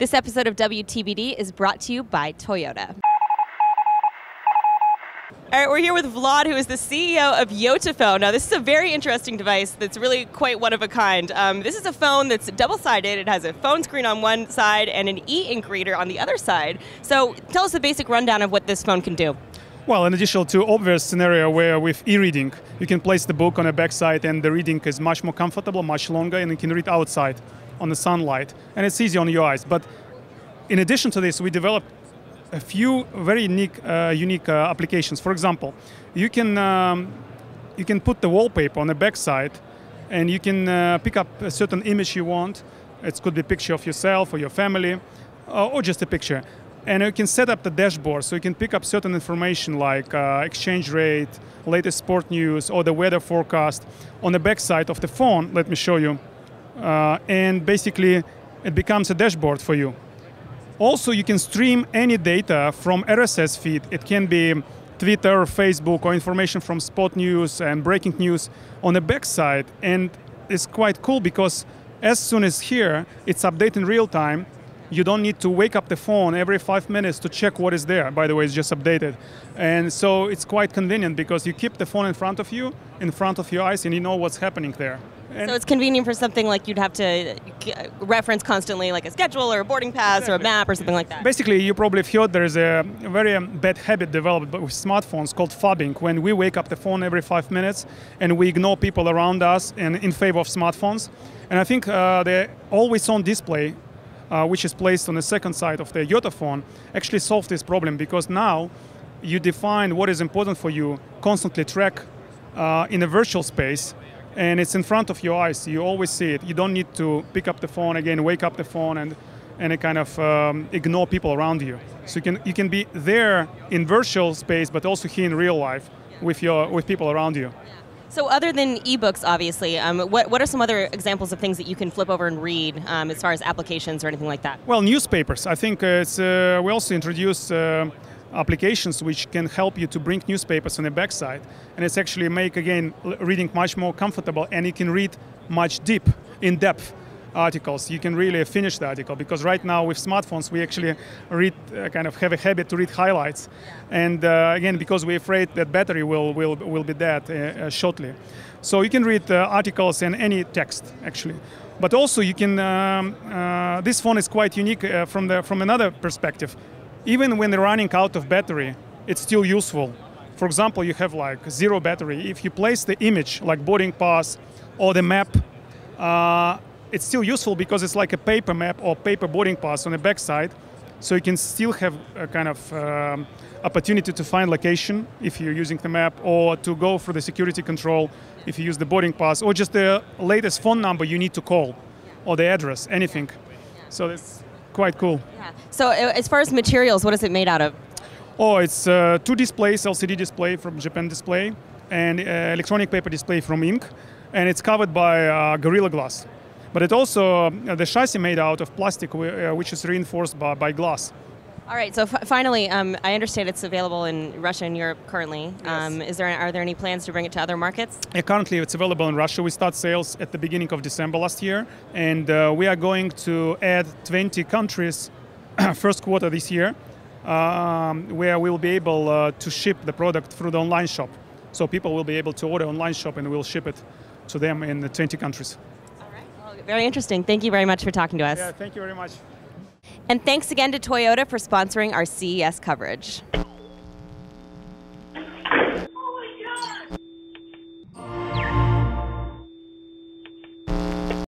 This episode of WTBD is brought to you by Toyota. All right, we're here with Vlad, who is the CEO of Yotaphone. Now, this is a very interesting device that's really quite one of a kind. Um, this is a phone that's double-sided. It has a phone screen on one side and an e-ink reader on the other side. So, tell us the basic rundown of what this phone can do. Well, in addition to obvious scenario where with e-reading, you can place the book on a backside and the reading is much more comfortable, much longer, and you can read outside on the sunlight, and it's easy on your eyes. But in addition to this, we developed a few very unique, uh, unique uh, applications. For example, you can um, you can put the wallpaper on the backside, and you can uh, pick up a certain image you want. It could be a picture of yourself or your family, uh, or just a picture. And you can set up the dashboard so you can pick up certain information like uh, exchange rate, latest sport news, or the weather forecast on the backside of the phone. Let me show you. Uh, and basically, it becomes a dashboard for you. Also, you can stream any data from RSS feed. It can be Twitter, Facebook, or information from spot news and breaking news on the backside. And it's quite cool because as soon as here, it's updated in real time. You don't need to wake up the phone every five minutes to check what is there. By the way, it's just updated. And so it's quite convenient because you keep the phone in front of you, in front of your eyes, and you know what's happening there. And so it's convenient for something like you'd have to uh, reference constantly, like a schedule or a boarding pass or a map or something like that. Basically, you probably heard there's a very bad habit developed with smartphones called phubbing, when we wake up the phone every five minutes and we ignore people around us and in favor of smartphones. And I think uh, the always-on display, uh, which is placed on the second side of the Yotaphone, actually solves this problem because now you define what is important for you, constantly track uh, in a virtual space, and it's in front of your eyes. You always see it. You don't need to pick up the phone again, wake up the phone, and and kind of um, ignore people around you. So you can you can be there in virtual space, but also here in real life with your with people around you. So, other than ebooks, obviously, um, what, what are some other examples of things that you can flip over and read um, as far as applications or anything like that? Well, newspapers. I think uh, it's, uh, we also introduced uh, applications which can help you to bring newspapers on the backside. And it's actually make, again, reading much more comfortable and you can read much deep, in-depth articles. You can really finish the article because right now with smartphones we actually read, uh, kind of have a habit to read highlights. And uh, again, because we're afraid that battery will, will, will be dead uh, uh shortly. So you can read uh, articles and any text actually. But also you can, um, uh, this phone is quite unique from, the, from another perspective even when running out of battery, it's still useful. For example, you have like zero battery. If you place the image, like boarding pass or the map, uh, it's still useful because it's like a paper map or paper boarding pass on the backside. So you can still have a kind of um, opportunity to find location if you're using the map or to go for the security control if you use the boarding pass or just the latest phone number you need to call or the address, anything. So that's quite cool. Yeah. So uh, as far as materials, what is it made out of? Oh, it's uh, two displays, LCD display from Japan Display, and uh, electronic paper display from Ink, and it's covered by uh, Gorilla Glass. But it also, uh, the chassis made out of plastic, uh, which is reinforced by, by glass. All right. So f- finally, um, I understand it's available in Russia and Europe currently. Yes. Um, is there are there any plans to bring it to other markets? Yeah, currently, it's available in Russia. We start sales at the beginning of December last year, and uh, we are going to add 20 countries first quarter this year, um, where we'll be able uh, to ship the product through the online shop. So people will be able to order online shop, and we'll ship it to them in the 20 countries. All right. Well, very interesting. Thank you very much for talking to us. Yeah. Thank you very much. And thanks again to Toyota for sponsoring our CES coverage.